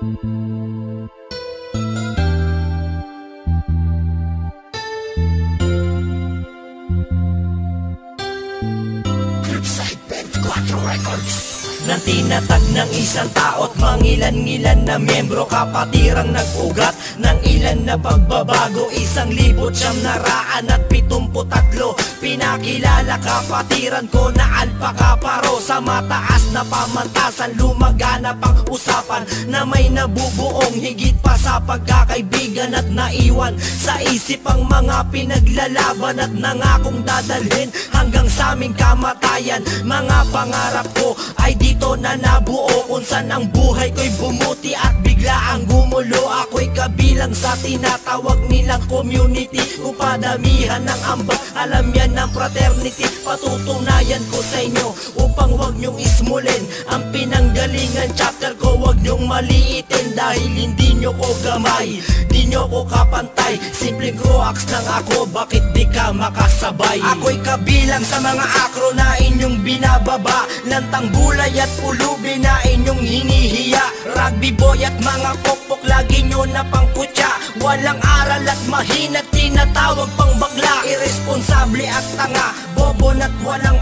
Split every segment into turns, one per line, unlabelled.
thank you na tinatag ng isang tao't mangilan-ngilan na miyembro. Kapatirang nag-ugat ng ilan na pagbabago. Isang libot siyam na raan at pitumpo tatlo Pinakilala kapatiran ko na alpaka paro. Sa mataas na pamantasan lumaganap ang usapan Na may nabubuong higit pa sa pagkakaibigan At naiwan. Sa isip ang mga pinaglalaban At nangakong dadalhin hanggang sa aming kamatayan. Mga pangarap ko ay dito na nabuo. Kung saan ang buhay ko'y bumuti at bigla ang gumulo. Ako'y kabilang sa tinatawag nilang community. Kung padamihan ng ambag, alam yan ng fraternity. Patutunayan ko sa inyo upang wag niyong ismulin Ang pinanggalingan. Chapter ko wag niyong maliitin Dahil hindi niyo ko gamay, di niyo ko kapantay. Simpleng croax lang ako, bakit di ka makasabay? Ako'y kabilang sa mga akro na inyong binababa Lantang bulay at pulubi na inyong hinihiya. Rugby boy at mga pokpok lagi nyo na pangkutya. Walang aral at mahina tinatawag pang bagla Irresponsable at tanga Bobo na't walang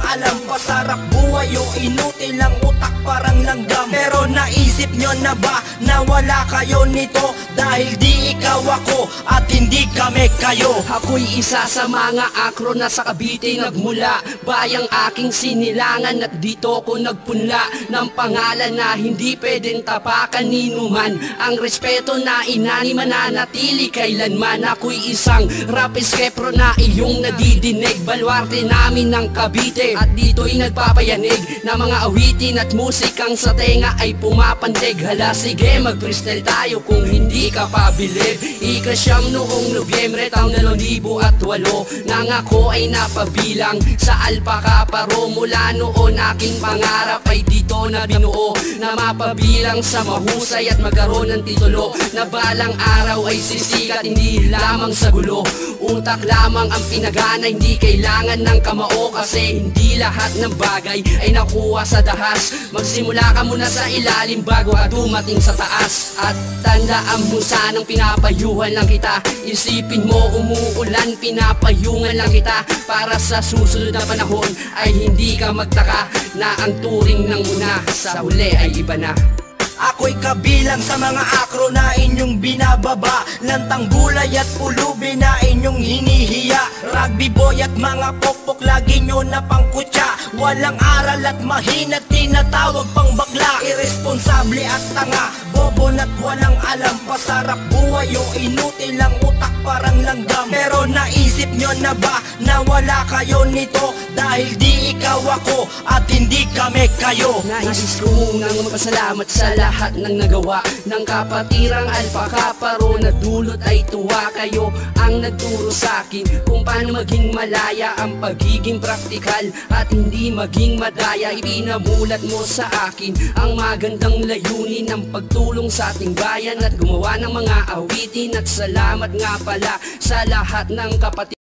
utak parang langgam Pero naisip nyo na ba na wala kayo nito? Dahil di ikaw ako at hindi kami kayo.
Ako'y isa sa mga akro na sa Cavite nagmula. Bayang aking sinilangan at dito ko nagpunla. Ng pangalan na hindi pwedeng tapakan ni Numan. Ang respeto na inani mananatili kailanman. Ako'y isang rap skepro na iyong nadidinig. Balwarte namin ng Cavite At dito'y nagpapayanig Na mga awitin at musikang sa tenga ay pumapandig. Hala sige mag-freestyle tayo kung hindi ka pabilib Ikasyam noong Nobyembre taong 2008 Nang ako ay napabilang sa alpaka paro. Mula noon aking pangarap ay dito na binuo. Na mapabilang sa mahusay at magkaroon ng titulo. Na balang araw ay sisikat hindi lamang sa gulo. Utak lamang ang pinagana hindi kailangan ng kamao Kasi hindi lahat ng bagay ay nakuha sa dahas Magsimula ka muna sa ilalim bago ka dumating sa taas. At tandaan mo sanang pinapayuhan lang kita. Isipin mo umuulan pinapayungan lang kita. Para sa susunod na panahon ay hindi ka magtaka Na ang turing ng una sa huli ay iba na.
Ako'y kabilang sa mga akro na inyong binababa. Lantang gulay at pulubi na inyong hinihiya. Rugby boy at mga pokpok lagi nyo na pangkutya Walang aral at mahina tinatawag pang bagla Irresponsable at tanga Bobo na't walang alam. Pasarap buhay o inutil ang utak parang langgam. Pero naisip nyo na ba na wala kayo nito? Dahil di ikaw ako at hindi kami kayo.
Nais ko munang magpasalamat sa lahat ng nagawa Ng kapatirang alpaka paro na dulot ay tuwa. Kayo ang nagturo sa akin kung paano maging malaya Ang pagiging praktikal at hindi maging madaya Ipinamulat mo sa akin ang magandang layunin Ng pagtulong sa ating bayan at gumawa ng mga awitin At salamat nga pala sa lahat ng kapatid